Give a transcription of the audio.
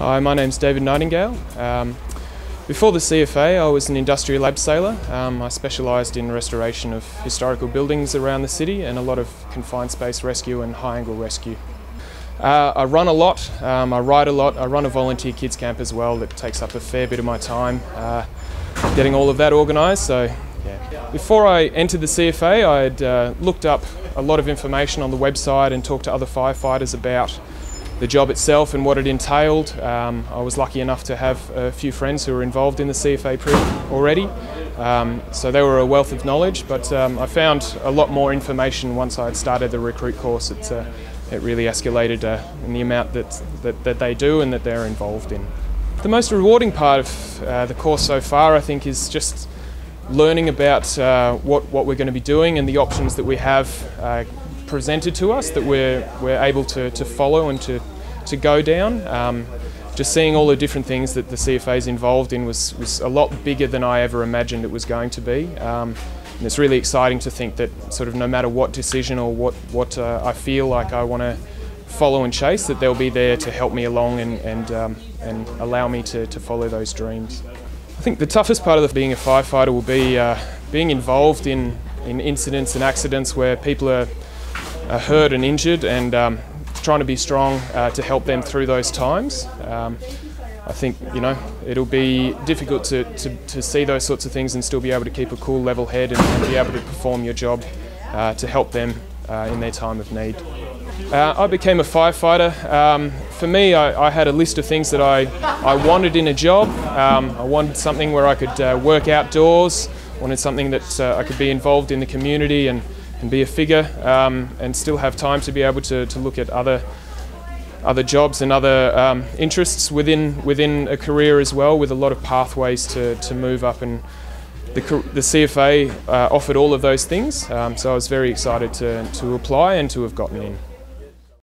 Hi, my name's David Nightingale. Um, before the CFA, I was an industrial abseiler. Um, I specialised in restoration of historical buildings around the city and a lot of confined space rescue and high angle rescue. Uh, I run a lot, um, I ride a lot, I run a volunteer kids camp as well that takes up a fair bit of my time uh, getting all of that organised. So, yeah. Before I entered the CFA, I had uh, looked up a lot of information on the website and talked to other firefighters about the job itself and what it entailed. Um, I was lucky enough to have a few friends who were involved in the CFA prep already, um, so they were a wealth of knowledge. But um, I found a lot more information once I had started the recruit course. It, uh, it really escalated uh, in the amount that, that, that, they do and that they're involved in. The most rewarding part of uh, the course so far, I think, is just learning about uh, what, what we're going to be doing and the options that we have uh, presented to us that we're, we're able to, to follow and to, to go down. Um, just seeing all the different things that the CFA is involved in was, was a lot bigger than I ever imagined it was going to be. Um, and it's really exciting to think that sort of no matter what decision or what, what uh, I feel like I want to follow and chase, that they'll be there to help me along and, and, um, and allow me to, to follow those dreams. I think the toughest part of being a firefighter will be uh, being involved in, in incidents and accidents where people are uh, hurt and injured and um, trying to be strong uh, to help them through those times. Um, I think you know it'll be difficult to, to, to, see those sorts of things and still be able to keep a cool level head and, and be able to perform your job uh, to help them uh, in their time of need. Uh, I became a firefighter. Um, for me, I, I, had a list of things that I, I wanted in a job. Um, I wanted something where I could uh, work outdoors, wanted something that I could be involved in the community and and be a figure um, and still have time to be able to, to look at other other jobs and other um, interests within within a career as well with a lot of pathways to, to move up and the, the CFA uh, offered all of those things um, so I was very excited to, to apply and to have gotten in.